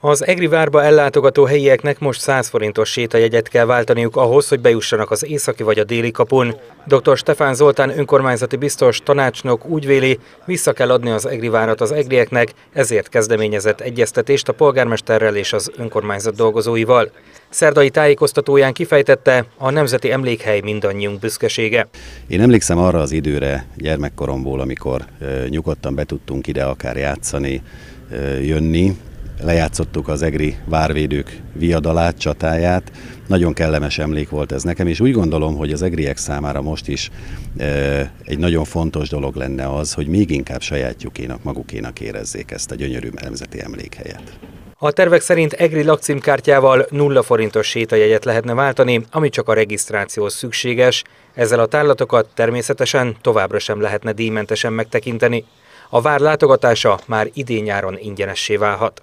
Az Egri várba ellátogató helyieknek most 100 forintos sétajegyet kell váltaniuk ahhoz, hogy bejussanak az északi vagy a déli kapun. Dr. Stefán Zoltán önkormányzati biztos tanácsnok úgy véli, vissza kell adni az Egri várat az egrieknek, ezért kezdeményezett egyeztetést a polgármesterrel és az önkormányzat dolgozóival. Szerdai tájékoztatóján kifejtette, a Nemzeti Emlékhely mindannyiunk büszkesége. Én emlékszem arra az időre gyermekkoromból, amikor nyugodtan be tudtunk ide akár játszani, jönni, lejátszottuk az egri várvédők viadalát, csatáját. Nagyon kellemes emlék volt ez nekem, és úgy gondolom, hogy az egriek számára most is e, egy nagyon fontos dolog lenne az, hogy még inkább sajátjukénak, magukénak érezzék ezt a gyönyörű nemzeti emlékhelyet. A tervek szerint EGRI lakcímkártyával 0 forintos sétajegyet lehetne váltani, ami csak a regisztrációhoz szükséges. Ezzel a tárlatokat természetesen továbbra sem lehetne díjmentesen megtekinteni. A vár látogatása már idén nyáron ingyenessé válhat.